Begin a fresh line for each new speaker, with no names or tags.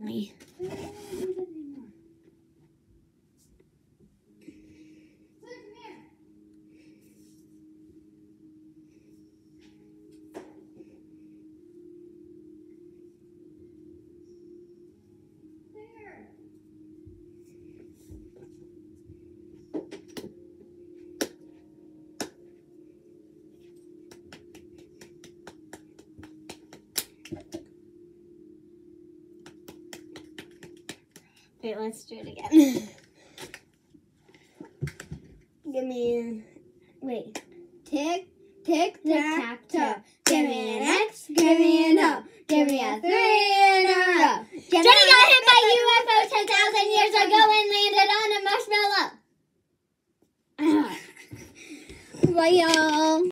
Me. Okay, let's do it again.
Give me,
wait. Tick, tick, the tap, tap. Give me an X, give me an O. Give me a three in a row. Jenny got hit by UFO 10,000 years ago and landed on a marshmallow. Bye, y'all.